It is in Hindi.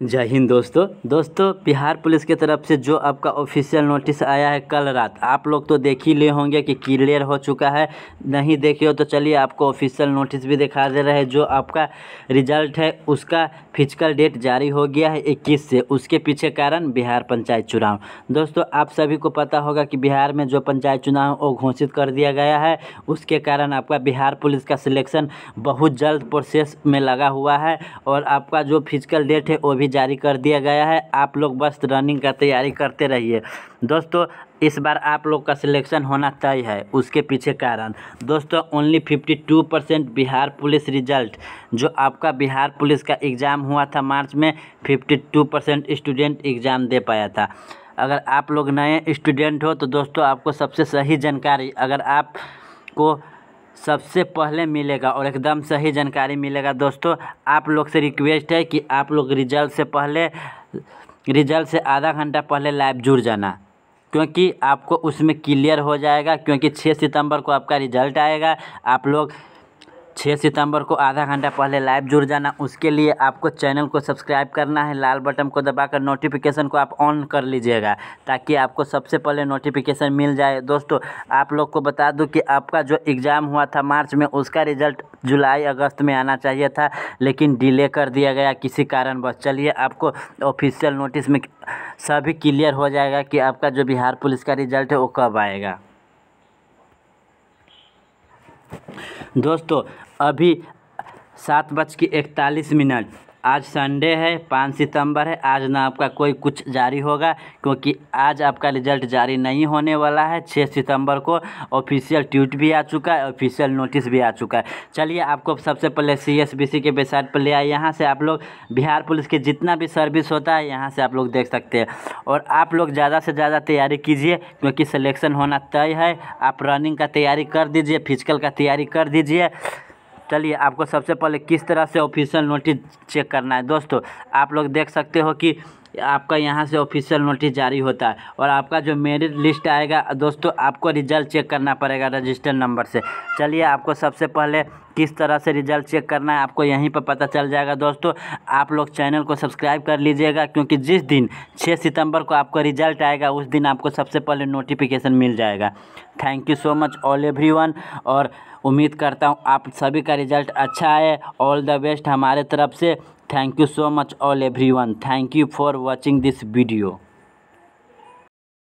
जय हिंद दोस्तों। दोस्तों, बिहार पुलिस की तरफ़ से जो आपका ऑफिशियल नोटिस आया है कल रात, आप लोग तो देख ही ले होंगे कि क्लियर हो चुका है। नहीं देखे हो तो चलिए आपको ऑफिशियल नोटिस भी दिखा दे रहे हैं, जो आपका रिज़ल्ट है, उसका फ़िज़िकल डेट जारी हो गया है इक्कीस से। उसके पीछे कारण बिहार पंचायत चुनाव। दोस्तों, आप सभी को पता होगा कि बिहार में जो पंचायत चुनाव वो घोषित कर दिया गया है, उसके कारण आपका बिहार पुलिस का सिलेक्शन बहुत जल्द प्रोसेस में लगा हुआ है और आपका जो फ़िज़िकल डेट है, वो भी जारी कर दिया गया है। आप लोग बस रनिंग का तैयारी करते रहिए। दोस्तों, इस बार आप लोग का सिलेक्शन होना तय है, उसके पीछे कारण। दोस्तों only fifty two percent Bihar police result जो आपका बिहार पुलिस का एग्ज़ाम हुआ था मार्च में fifty two percent student exam दे पाया था। अगर आप लोग नए स्टूडेंट हो तो दोस्तों, आपको सबसे सही जानकारी, अगर आप को सबसे पहले मिलेगा और एकदम सही जानकारी मिलेगा। दोस्तों, आप लोग से रिक्वेस्ट है कि आप लोग रिज़ल्ट से पहले रिज़ल्ट से आधा घंटा पहले लाइव जुड़ जाना, क्योंकि आपको उसमें क्लियर हो जाएगा, क्योंकि 6 सितंबर को आपका रिज़ल्ट आएगा। आप लोग छः सितंबर को आधा घंटा पहले लाइव जुड़ जाना। उसके लिए आपको चैनल को सब्सक्राइब करना है। लाल बटन को दबाकर नोटिफिकेशन को आप ऑन कर लीजिएगा, ताकि आपको सबसे पहले नोटिफिकेशन मिल जाए। दोस्तों, आप लोग को बता दूँ कि आपका जो एग्ज़ाम हुआ था मार्च में, उसका रिज़ल्ट जुलाई अगस्त में आना चाहिए था, लेकिन डिले कर दिया गया किसी कारण बस चलिए, आपको ऑफिशियल नोटिस में सभी क्लियर हो जाएगा कि आपका जो बिहार पुलिस का रिज़ल्ट है, वो कब आएगा। दोस्तों अभी सात बज के इकतालीस मिनट। आज संडे है, पाँच सितंबर है, आज ना आपका कोई कुछ जारी होगा, क्योंकि आज आपका रिज़ल्ट जारी नहीं होने वाला है छः सितंबर को ऑफिशियल ट्वीट भी आ चुका है, ऑफिशियल नोटिस भी आ चुका है। चलिए आपको सबसे पहले सी एस बी सी के वेबसाइट पर ले आए यहाँ से आप लोग बिहार पुलिस के जितना भी सर्विस होता है, यहाँ से आप लोग देख सकते हैं। और आप लोग ज़्यादा से ज़्यादा तैयारी कीजिए, क्योंकि सिलेक्शन होना तय है, आप रनिंग का तैयारी कर दीजिए फ़िज़िकल का तैयारी कर दीजिए। चलिए आपको सबसे पहले किस तरह से ऑफिशियल नोटिस चेक करना है? दोस्तों, आप लोग देख सकते हो कि आपका यहाँ से ऑफिशियल नोटिस जारी होता है और आपका जो मेरिट लिस्ट आएगा, दोस्तों, आपको रिज़ल्ट चेक करना पड़ेगा रजिस्टर नंबर से। चलिए, आपको सबसे पहले किस तरह से रिज़ल्ट चेक करना है, आपको यहीं पर पता चल जाएगा। दोस्तों, आप लोग चैनल को सब्सक्राइब कर लीजिएगा, क्योंकि जिस दिन 6 सितंबर को आपका रिज़ल्ट आएगा, उस दिन आपको सबसे पहले नोटिफिकेशन मिल जाएगा। Thank you so much all every और उम्मीद करता हूँ आप सभी का रिज़ल्ट अच्छा है। ऑल द बेस्ट हमारे तरफ़ से। thank you so much all everyone. Thank you for watching this video.